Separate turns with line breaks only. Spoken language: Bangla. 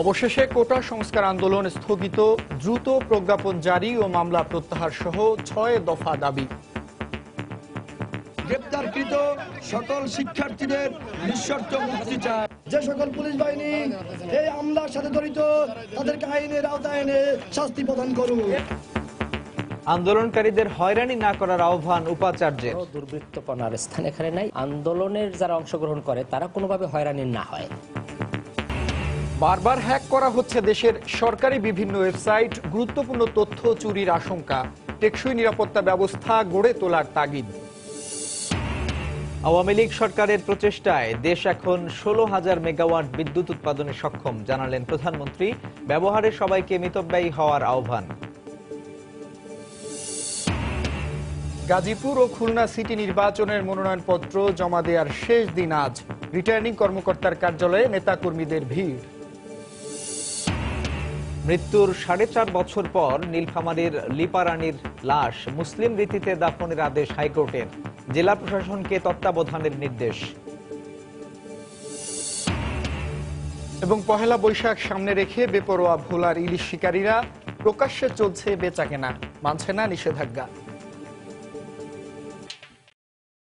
অবশেষে কোটা সংস্কার আন্দোলন স্থগিত দ্রুত প্রজ্ঞাপন জারি ও মামলা প্রত্যাহার সহ ছয় দফা দাবি।
গ্রেপ্তারকৃত সকল শিক্ষার্থীদের নিঃশর্ত মুক্তি চায়
যে সকল পুলিশ বাহিনী এই আমলার সাথে জড়িত তাদেরকে আইনের আওতায় এনে শাস্তি প্রদান করুন।
আন্দোলনকারীদের হয়রানি না করার আহ্বান উপাচার্যের।
দুর্বৃত্তপনার স্থান এখানে নাই। আন্দোলনের যারা অংশগ্রহণ করে তারা কোনোভাবে হয়রানি না হয়।
বারবার হ্যাক করা হচ্ছে দেশের সরকারি বিভিন্ন ওয়েবসাইট, গুরুত্বপূর্ণ তথ্য চুরির আশঙ্কা, টেকসই নিরাপত্তা ব্যবস্থা গড়ে তোলার তাগিদ।
আওয়ামী লীগ সরকারের প্রচেষ্টায় দেশ এখন ষোলো হাজার মেগাওয়াট বিদ্যুৎ উৎপাদনে সক্ষম, জানালেন প্রধানমন্ত্রী। ব্যবহারে সবাইকে মিতব্যয়ী হওয়ার আহ্বান।
গাজীপুর ও খুলনা সিটি নির্বাচনের মনোনয়নপত্র জমা দেওয়ার শেষ দিন আজ। রিটার্নিং কর্মকর্তার কার্যালয়ে নেতাকর্মীদের ভিড়।
মৃত্যুর সাড়ে চার বছর পর নীলফামারীর লিপারানীর লাশ মুসলিম রীতিতে দাফনের আদেশ হাইকোর্টের। জেলা প্রশাসনকে তত্ত্বাবধানের নির্দেশ।
এবং পহেলা বৈশাখ সামনে রেখে বেপরোয়া ভোলার ইলিশ শিকারীরা প্রকাশ্যে চলছে বেচাকেনা, মানছে না নিষেধাজ্ঞা।